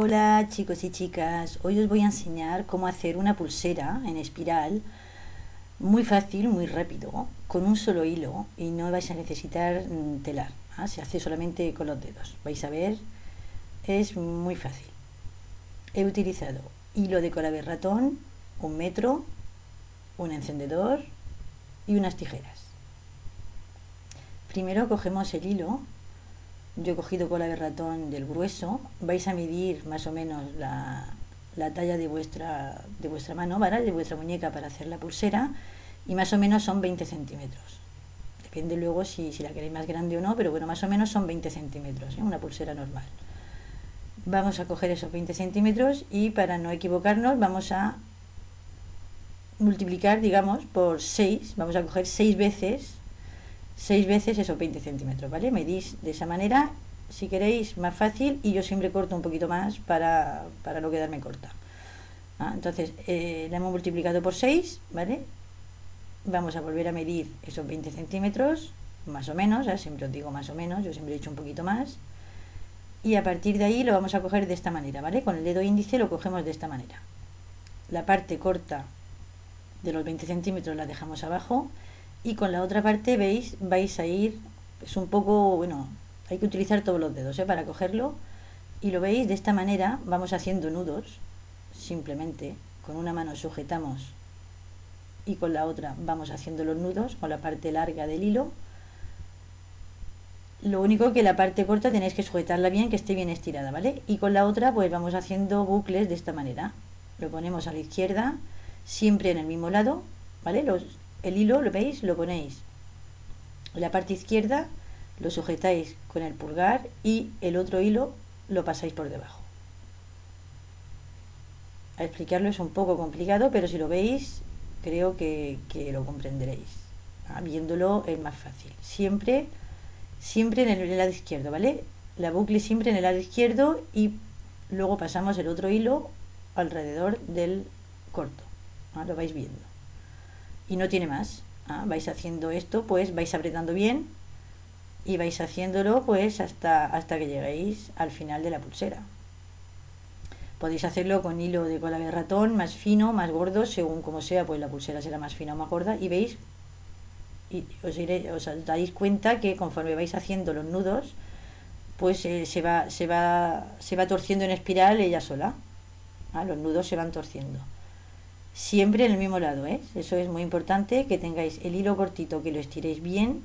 Hola chicos y chicas, hoy os voy a enseñar cómo hacer una pulsera en espiral muy fácil, muy rápido, con un solo hilo y no vais a necesitar mm, telar, ¿ah? se hace solamente con los dedos, vais a ver, es muy fácil. He utilizado hilo de cola de ratón, un metro, un encendedor y unas tijeras. Primero cogemos el hilo yo he cogido cola de ratón del grueso, vais a medir más o menos la, talla de vuestra, de vuestra mano, ¿vale? de vuestra muñeca para hacer la pulsera, y más o menos son 20 centímetros. Depende luego si, la queréis más grande o no, pero bueno, más o menos son 20 centímetros, ¿eh? una pulsera normal. Vamos a coger esos 20 centímetros y para no equivocarnos vamos a multiplicar, digamos, por 6, vamos a coger 6 veces 6 veces esos 20 centímetros, ¿vale? Medís de esa manera, si queréis, más fácil, y yo siempre corto un poquito más para, no quedarme corta. ¿Ah? Entonces, eh, la hemos multiplicado por 6, ¿vale? Vamos a volver a medir esos 20 centímetros, más o menos, ¿eh? siempre os digo más o menos, yo siempre he hecho un poquito más. Y a partir de ahí lo vamos a coger de esta manera, ¿vale? Con el dedo índice lo cogemos de esta manera. La parte corta de los 20 centímetros la dejamos abajo y con la otra parte veis vais a ir es un poco bueno hay que utilizar todos los dedos ¿eh? para cogerlo y lo veis de esta manera vamos haciendo nudos simplemente con una mano sujetamos y con la otra vamos haciendo los nudos con la parte larga del hilo. Lo único que la parte corta tenéis que sujetarla bien que esté bien estirada vale y con la otra pues vamos haciendo bucles de esta manera. Lo ponemos a la izquierda siempre en el mismo lado vale los el hilo, ¿lo veis? Lo ponéis en la parte izquierda, lo sujetáis con el pulgar y el otro hilo lo pasáis por debajo. A explicarlo es un poco complicado, pero si lo veis, creo que, lo comprenderéis. Ah, viéndolo es más fácil. Siempre, siempre en el, lado izquierdo, ¿vale? La bucle siempre en el lado izquierdo y luego pasamos el otro hilo alrededor del corto. Ah, lo vais viendo y no tiene más. ¿ah? Vais haciendo esto, pues vais apretando bien y vais haciéndolo pues hasta, hasta que lleguéis al final de la pulsera. Podéis hacerlo con hilo de cola de ratón, más fino, más gordo, según como sea, pues la pulsera será más fina o más gorda. Y veis, y os, os dais cuenta que conforme vais haciendo los nudos, pues eh, se, va, se, va, se va torciendo en espiral ella sola. ¿ah? Los nudos se van torciendo siempre en el mismo lado, ¿eh? Eso es muy importante, que tengáis el hilo cortito, que lo estiréis bien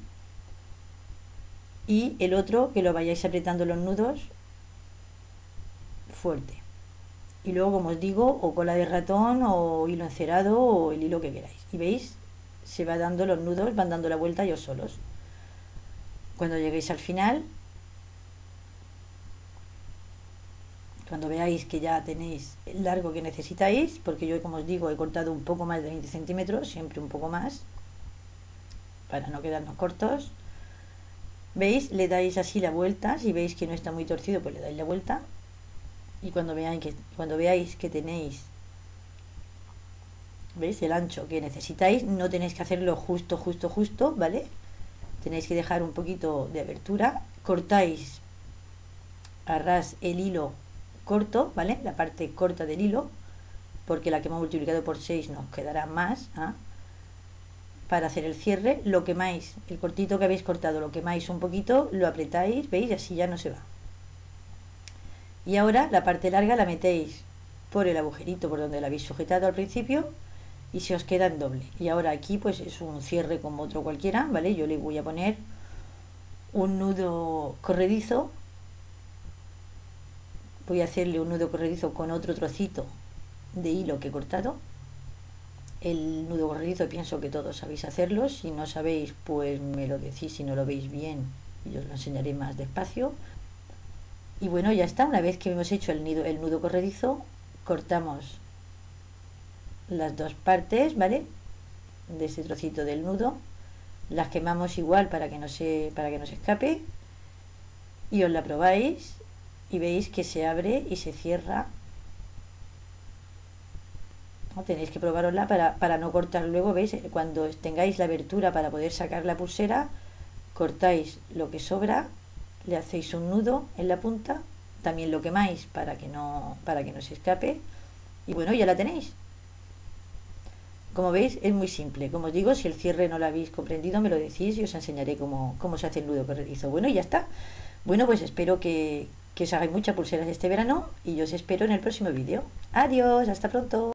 y el otro que lo vayáis apretando los nudos fuerte. Y luego, como os digo, o cola de ratón o hilo encerado o el hilo que queráis. Y veis, se va dando los nudos, van dando la vuelta ellos solos. Cuando lleguéis al final, cuando veáis que ya tenéis el largo que necesitáis, porque yo como os digo he cortado un poco más de 20 centímetros, siempre un poco más, para no quedarnos cortos, veis, le dais así la vuelta, si veis que no está muy torcido pues le dais la vuelta, y cuando veáis que, cuando veáis que tenéis ¿veis? el ancho que necesitáis, no tenéis que hacerlo justo, justo, justo, ¿vale? Tenéis que dejar un poquito de abertura, cortáis a ras el hilo corto, ¿vale? La parte corta del hilo, porque la que hemos multiplicado por 6 nos quedará más. ¿ah? Para hacer el cierre, lo quemáis, el cortito que habéis cortado, lo quemáis un poquito, lo apretáis, ¿veis? Así ya no se va. Y ahora la parte larga la metéis por el agujerito por donde la habéis sujetado al principio y se os queda en doble. Y ahora aquí pues es un cierre como otro cualquiera, ¿vale? Yo le voy a poner un nudo corredizo voy a hacerle un nudo corredizo con otro trocito de hilo que he cortado. El nudo corredizo pienso que todos sabéis hacerlo. Si no sabéis pues me lo decís. Si no lo veis bien y os lo enseñaré más despacio. Y bueno ya está. Una vez que hemos hecho el, nido, el nudo corredizo cortamos las dos partes vale de ese trocito del nudo. Las quemamos igual para que no se para que no se escape. Y os la probáis y veis que se abre y se cierra. ¿No? Tenéis que probarosla para, para no cortar luego, veis, cuando tengáis la abertura para poder sacar la pulsera, cortáis lo que sobra, le hacéis un nudo en la punta, también lo quemáis para que no, para que no se escape y bueno, ya la tenéis. Como veis, es muy simple. Como os digo, si el cierre no lo habéis comprendido, me lo decís y os enseñaré cómo, cómo se hace el nudo corredizo. Bueno, y ya está. Bueno, pues espero que, que os hagáis muchas pulseras este verano y yo os espero en el próximo vídeo. Adiós, hasta pronto.